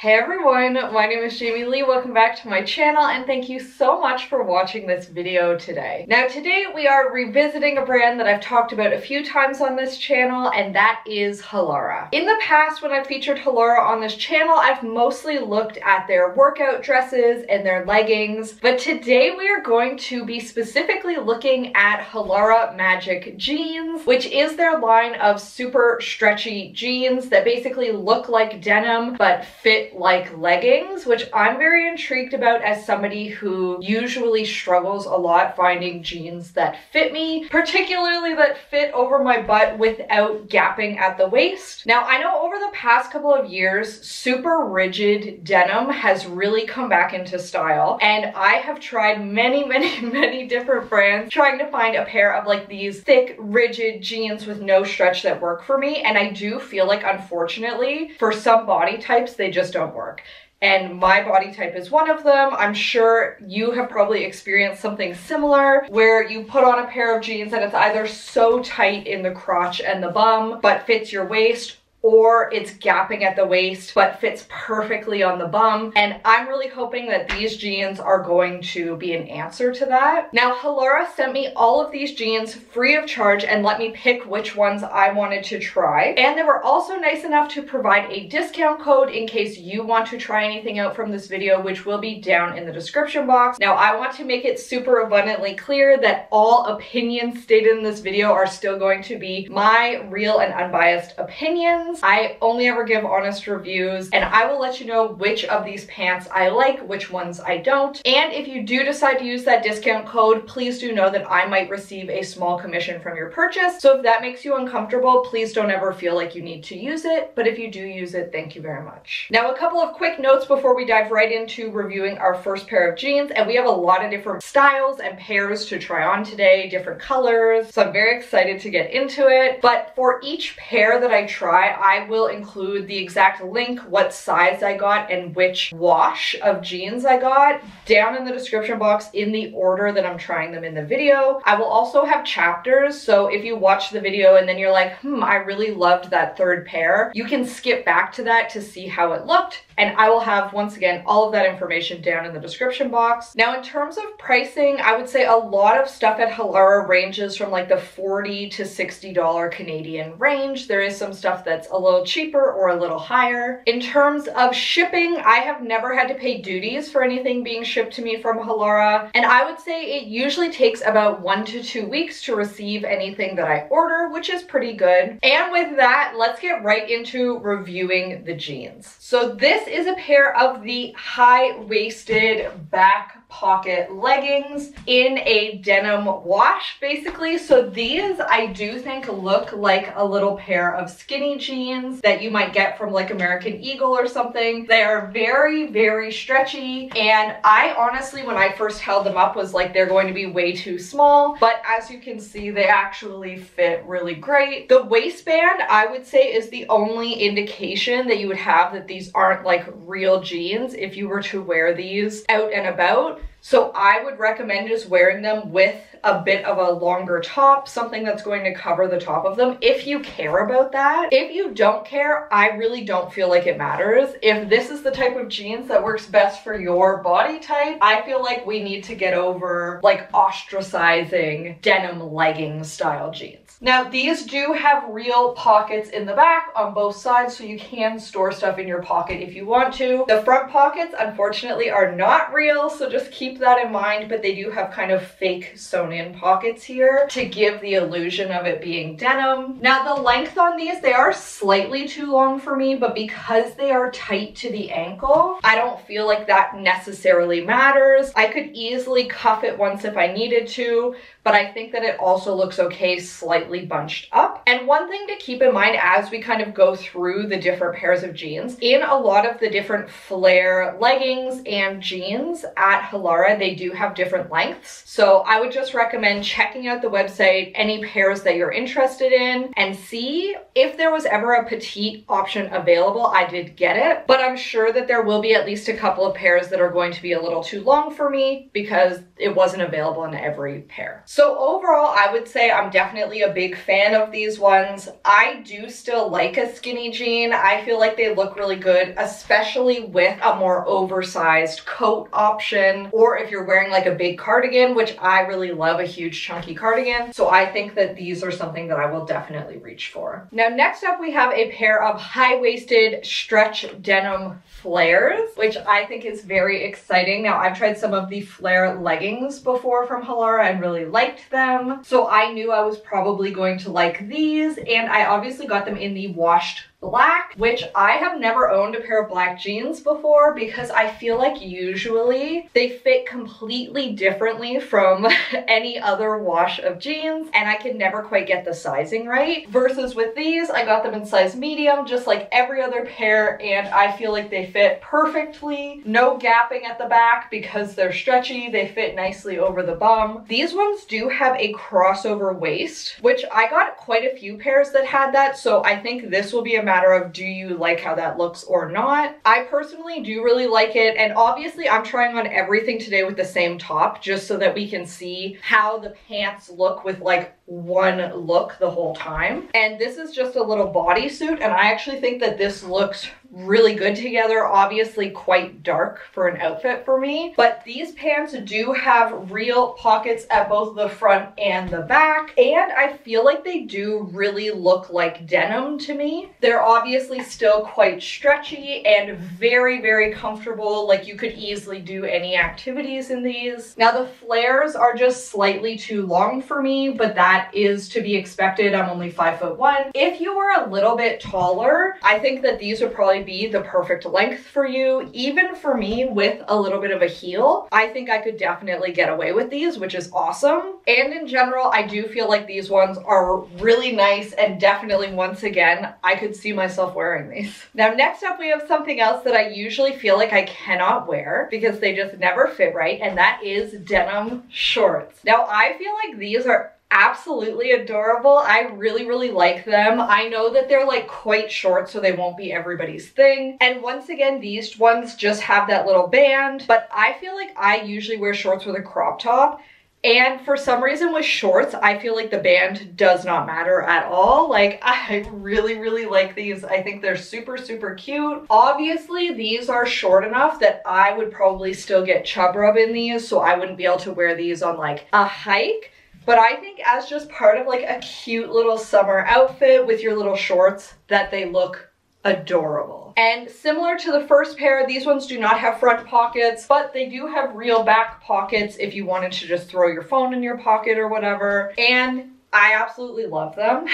Hey everyone, my name is Jamie Leigh. Welcome back to my channel and thank you so much for watching this video today. Now today we are revisiting a brand that I've talked about a few times on this channel and that is Halara. In the past when I've featured Halara on this channel, I've mostly looked at their workout dresses and their leggings, but today we are going to be specifically looking at Halara Magic Jeans, which is their line of super stretchy jeans that basically look like denim but fit like leggings, which I'm very intrigued about as somebody who usually struggles a lot finding jeans that fit me, particularly that fit over my butt without gapping at the waist. Now, I know over the past couple of years, super rigid denim has really come back into style, and I have tried many, many, many different brands trying to find a pair of like these thick, rigid jeans with no stretch that work for me, and I do feel like, unfortunately, for some body types, they just don't work. And my body type is one of them. I'm sure you have probably experienced something similar where you put on a pair of jeans and it's either so tight in the crotch and the bum, but fits your waist, or it's gapping at the waist but fits perfectly on the bum and I'm really hoping that these jeans are going to be an answer to that. Now Halara sent me all of these jeans free of charge and let me pick which ones I wanted to try and they were also nice enough to provide a discount code in case you want to try anything out from this video which will be down in the description box. Now I want to make it super abundantly clear that all opinions stated in this video are still going to be my real and unbiased opinions I only ever give honest reviews and I will let you know which of these pants I like, which ones I don't. And if you do decide to use that discount code, please do know that I might receive a small commission from your purchase. So if that makes you uncomfortable, please don't ever feel like you need to use it. But if you do use it, thank you very much. Now, a couple of quick notes before we dive right into reviewing our first pair of jeans. And we have a lot of different styles and pairs to try on today, different colors. So I'm very excited to get into it. But for each pair that I try, I will include the exact link, what size I got, and which wash of jeans I got down in the description box in the order that I'm trying them in the video. I will also have chapters, so if you watch the video and then you're like, hmm, I really loved that third pair, you can skip back to that to see how it looked and I will have, once again, all of that information down in the description box. Now, in terms of pricing, I would say a lot of stuff at Halara ranges from like the 40 to $60 Canadian range. There is some stuff that's a little cheaper or a little higher. In terms of shipping, I have never had to pay duties for anything being shipped to me from Halara, and I would say it usually takes about one to two weeks to receive anything that I order, which is pretty good. And with that, let's get right into reviewing the jeans. So this is a pair of the high-waisted back pocket leggings in a denim wash basically. So these I do think look like a little pair of skinny jeans that you might get from like American Eagle or something. They are very very stretchy and I honestly when I first held them up was like they're going to be way too small. But as you can see they actually fit really great. The waistband I would say is the only indication that you would have that these aren't like real jeans if you were to wear these out and about so I would recommend just wearing them with a bit of a longer top, something that's going to cover the top of them if you care about that. If you don't care, I really don't feel like it matters. If this is the type of jeans that works best for your body type, I feel like we need to get over like ostracizing denim legging style jeans. Now these do have real pockets in the back on both sides so you can store stuff in your pocket if you want to. The front pockets unfortunately are not real so just keep that in mind but they do have kind of fake sewn in pockets here to give the illusion of it being denim. Now the length on these they are slightly too long for me but because they are tight to the ankle I don't feel like that necessarily matters. I could easily cuff it once if I needed to but I think that it also looks okay slightly bunched up. And one thing to keep in mind as we kind of go through the different pairs of jeans, in a lot of the different flare leggings and jeans at Halara, they do have different lengths. So I would just recommend checking out the website, any pairs that you're interested in, and see if there was ever a petite option available. I did get it, but I'm sure that there will be at least a couple of pairs that are going to be a little too long for me because it wasn't available in every pair. So overall, I would say I'm definitely a big fan of these ones. I do still like a skinny jean. I feel like they look really good, especially with a more oversized coat option, or if you're wearing like a big cardigan, which I really love a huge chunky cardigan. So I think that these are something that I will definitely reach for. Now, next up, we have a pair of high-waisted stretch denim flares, which I think is very exciting. Now, I've tried some of the flare leggings before from Halara and really liked them. So I knew I was probably going to like these, and I obviously got them in the washed black, which I have never owned a pair of black jeans before because I feel like usually they fit completely differently from any other wash of jeans and I can never quite get the sizing right. Versus with these, I got them in size medium just like every other pair and I feel like they fit perfectly. No gapping at the back because they're stretchy. They fit nicely over the bum. These ones do have a crossover waist, which I got quite a few pairs that had that so I think this will be a matter of do you like how that looks or not. I personally do really like it and obviously I'm trying on everything today with the same top just so that we can see how the pants look with like one look the whole time. And this is just a little bodysuit and I actually think that this looks really good together. Obviously quite dark for an outfit for me. But these pants do have real pockets at both the front and the back. And I feel like they do really look like denim to me. They're obviously still quite stretchy and very, very comfortable. Like you could easily do any activities in these. Now the flares are just slightly too long for me, but that is to be expected. I'm only five foot one. If you were a little bit taller, I think that these would be the perfect length for you. Even for me with a little bit of a heel, I think I could definitely get away with these, which is awesome. And in general, I do feel like these ones are really nice and definitely once again, I could see myself wearing these. Now next up we have something else that I usually feel like I cannot wear because they just never fit right and that is denim shorts. Now I feel like these are absolutely adorable. I really, really like them. I know that they're like quite short, so they won't be everybody's thing. And once again, these ones just have that little band, but I feel like I usually wear shorts with a crop top. And for some reason with shorts, I feel like the band does not matter at all. Like, I really, really like these. I think they're super, super cute. Obviously, these are short enough that I would probably still get chub rub in these, so I wouldn't be able to wear these on like a hike. But I think as just part of like a cute little summer outfit with your little shorts that they look adorable. And similar to the first pair, these ones do not have front pockets, but they do have real back pockets if you wanted to just throw your phone in your pocket or whatever. And I absolutely love them.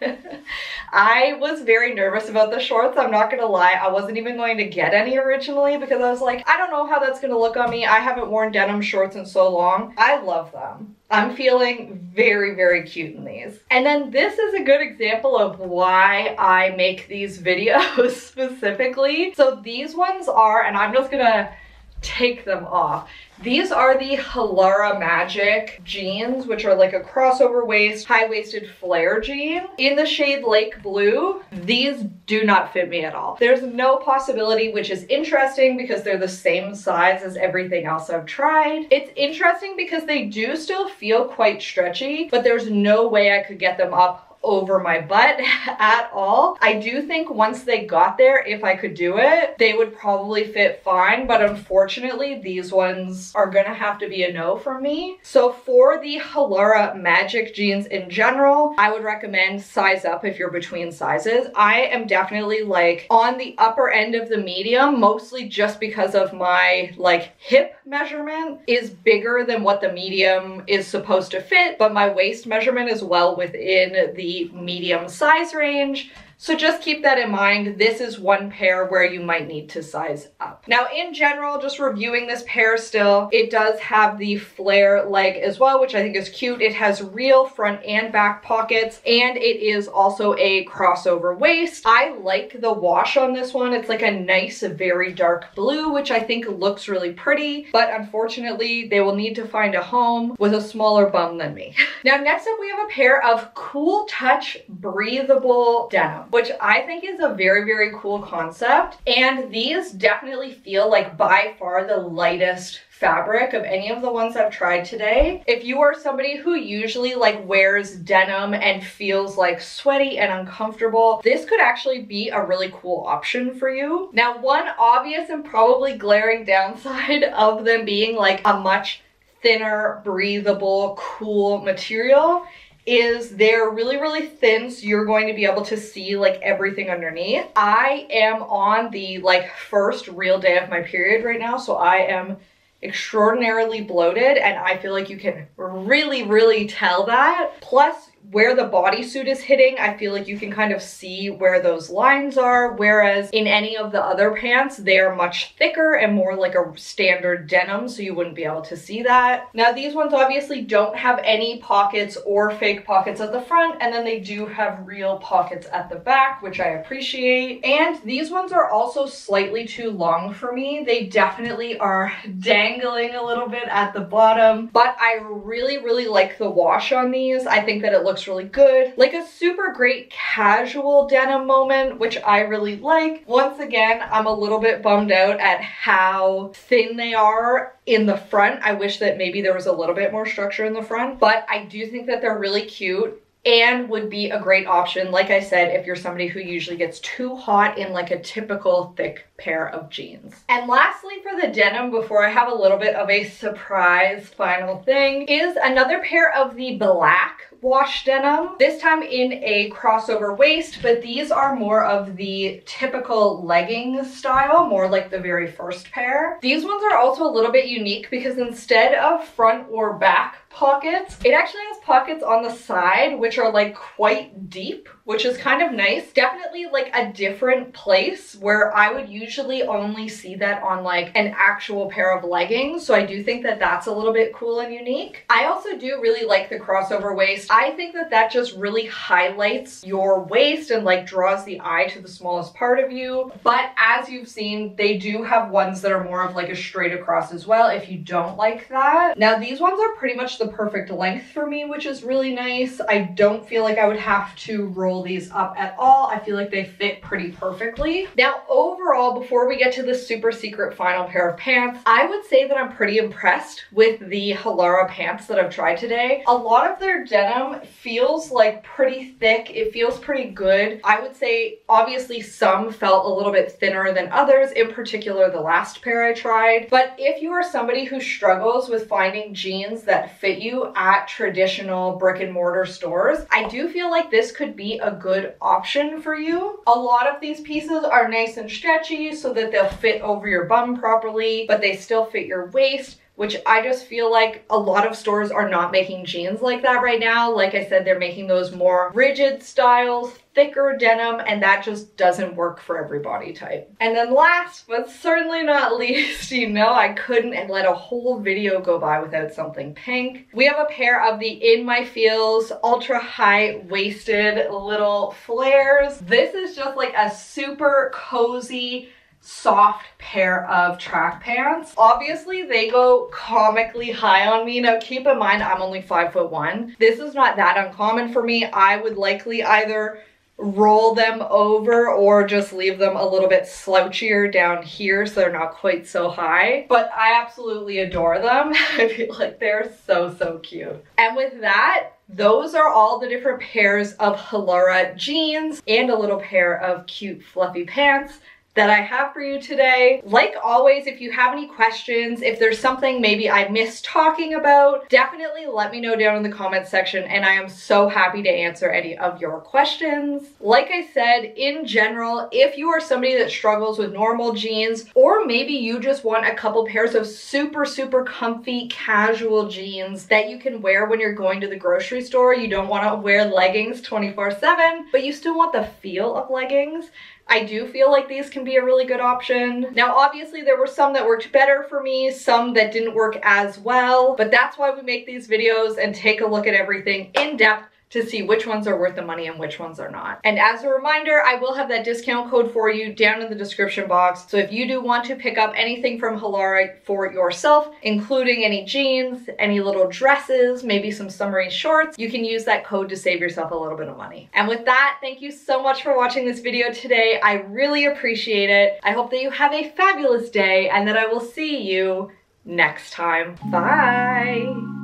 I was very nervous about the shorts, I'm not gonna lie. I wasn't even going to get any originally because I was like, I don't know how that's gonna look on me. I haven't worn denim shorts in so long. I love them. I'm feeling very, very cute in these. And then this is a good example of why I make these videos specifically. So these ones are, and I'm just gonna take them off. These are the Halara Magic jeans, which are like a crossover waist, high-waisted flare jean. In the shade Lake Blue, these do not fit me at all. There's no possibility, which is interesting because they're the same size as everything else I've tried. It's interesting because they do still feel quite stretchy, but there's no way I could get them up over my butt at all. I do think once they got there, if I could do it, they would probably fit fine, but unfortunately these ones are gonna have to be a no for me. So for the Halara Magic jeans in general, I would recommend size up if you're between sizes. I am definitely like on the upper end of the medium, mostly just because of my like hip measurement is bigger than what the medium is supposed to fit, but my waist measurement is well within the medium size range. So just keep that in mind. This is one pair where you might need to size up. Now in general, just reviewing this pair still, it does have the flare leg as well, which I think is cute. It has real front and back pockets, and it is also a crossover waist. I like the wash on this one. It's like a nice, very dark blue, which I think looks really pretty, but unfortunately, they will need to find a home with a smaller bum than me. now next up, we have a pair of Cool Touch breathable denim. Which I think is a very, very cool concept. And these definitely feel like by far the lightest fabric of any of the ones I've tried today. If you are somebody who usually like wears denim and feels like sweaty and uncomfortable, this could actually be a really cool option for you. Now, one obvious and probably glaring downside of them being like a much thinner, breathable, cool material is they're really, really thin, so you're going to be able to see like everything underneath. I am on the like first real day of my period right now, so I am extraordinarily bloated and I feel like you can really, really tell that. Plus, where the bodysuit is hitting, I feel like you can kind of see where those lines are, whereas in any of the other pants, they are much thicker and more like a standard denim, so you wouldn't be able to see that. Now, these ones obviously don't have any pockets or fake pockets at the front, and then they do have real pockets at the back, which I appreciate. And these ones are also slightly too long for me. They definitely are dangling a little bit at the bottom, but I really, really like the wash on these. I think that it looks looks really good. Like a super great casual denim moment, which I really like. Once again, I'm a little bit bummed out at how thin they are in the front. I wish that maybe there was a little bit more structure in the front, but I do think that they're really cute and would be a great option, like I said, if you're somebody who usually gets too hot in like a typical thick pair of jeans. And lastly for the denim, before I have a little bit of a surprise final thing, is another pair of the black wash denim. This time in a crossover waist, but these are more of the typical legging style, more like the very first pair. These ones are also a little bit unique because instead of front or back pockets. It actually has pockets on the side, which are like quite deep, which is kind of nice. Definitely like a different place where I would usually only see that on like an actual pair of leggings. So I do think that that's a little bit cool and unique. I also do really like the crossover waist. I think that that just really highlights your waist and like draws the eye to the smallest part of you. But as you've seen, they do have ones that are more of like a straight across as well if you don't like that. Now these ones are pretty much the perfect length for me, which is really nice. I don't feel like I would have to roll these up at all. I feel like they fit pretty perfectly. Now, overall, before we get to the super secret final pair of pants, I would say that I'm pretty impressed with the Halara pants that I've tried today. A lot of their denim feels like pretty thick. It feels pretty good. I would say obviously some felt a little bit thinner than others, in particular the last pair I tried. But if you are somebody who struggles with finding jeans that fit you at traditional brick and mortar stores, I do feel like this could be a good option for you. A lot of these pieces are nice and stretchy so that they'll fit over your bum properly, but they still fit your waist which I just feel like a lot of stores are not making jeans like that right now. Like I said, they're making those more rigid styles, thicker denim, and that just doesn't work for every body type. And then last, but certainly not least, you know I couldn't let a whole video go by without something pink. We have a pair of the In My Feels ultra high waisted little flares. This is just like a super cozy, soft pair of track pants. Obviously, they go comically high on me. Now, keep in mind, I'm only five foot one. This is not that uncommon for me. I would likely either roll them over or just leave them a little bit slouchier down here so they're not quite so high. But I absolutely adore them. I feel like they're so, so cute. And with that, those are all the different pairs of Halara jeans and a little pair of cute fluffy pants that I have for you today. Like always, if you have any questions, if there's something maybe I missed talking about, definitely let me know down in the comments section and I am so happy to answer any of your questions. Like I said, in general, if you are somebody that struggles with normal jeans or maybe you just want a couple pairs of super, super comfy casual jeans that you can wear when you're going to the grocery store, you don't want to wear leggings 24 7, but you still want the feel of leggings, I do feel like these can be a really good option. Now, obviously there were some that worked better for me, some that didn't work as well, but that's why we make these videos and take a look at everything in depth to see which ones are worth the money and which ones are not. And as a reminder, I will have that discount code for you down in the description box. So if you do want to pick up anything from Halara for yourself, including any jeans, any little dresses, maybe some summery shorts, you can use that code to save yourself a little bit of money. And with that, thank you so much for watching this video today. I really appreciate it. I hope that you have a fabulous day and that I will see you next time. Bye!